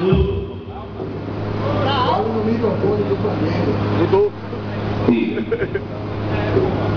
não não não não